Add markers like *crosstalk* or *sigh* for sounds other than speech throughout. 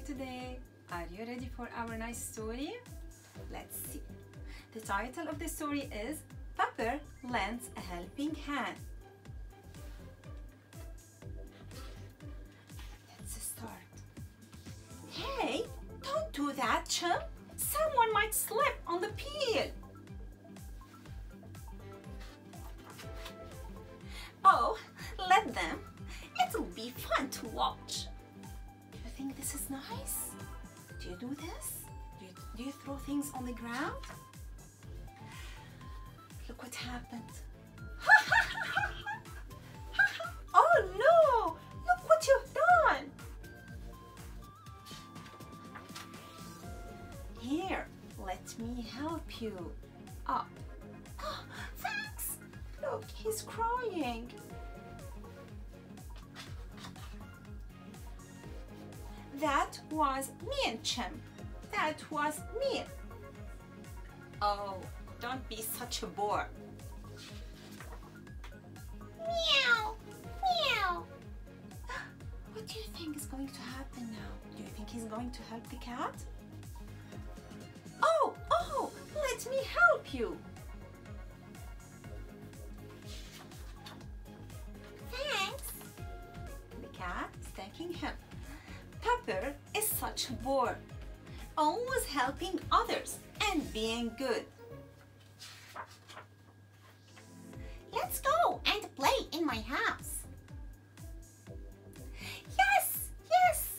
today. Are you ready for our nice story? Let's see. The title of the story is Pepper Lends a Helping Hand. Let's start. Hey, don't do that, chum. Someone might slip on the peel. Oh, let them. It'll be fun to watch. Think this is nice? Do you do this? Do you, do you throw things on the ground? Look what happened. *laughs* oh no! Look what you've done! Here, let me help you. Up. Oh, *gasps* thanks! Look, he's crying. That was mean, Chim. That was me. Oh, don't be such a bore. Meow, meow. *gasps* What do you think is going to happen now? Do you think he's going to help the cat? Oh, oh, let me help you. Is such always helping others and being good. Let's go and play in my house. Yes, yes.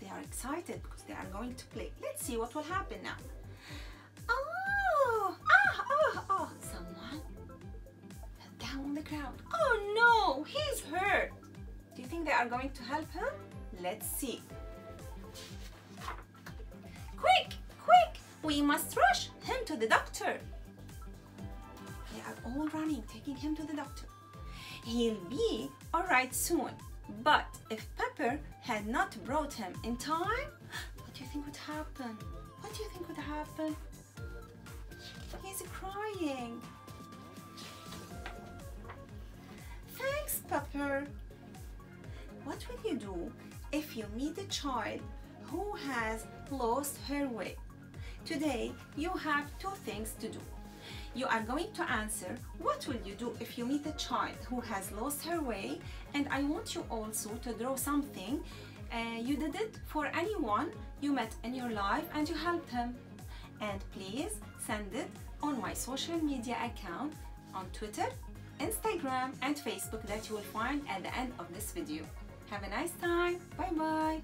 They are excited because they are going to play. Let's see what will happen now. Oh, ah, ah, ah. Someone fell down on the ground. Oh they are going to help him? Let's see. Quick, quick, we must rush him to the doctor. They are all running, taking him to the doctor. He'll be alright soon. But if Pepper had not brought him in time, what do you think would happen? What do you think would happen? He's crying. Thanks, Pepper. What will you do if you meet a child who has lost her way? Today, you have two things to do. You are going to answer what will you do if you meet a child who has lost her way and I want you also to draw something uh, you did it for anyone you met in your life and you helped him and please send it on my social media account on Twitter, Instagram and Facebook that you will find at the end of this video. Have a nice time. Bye bye.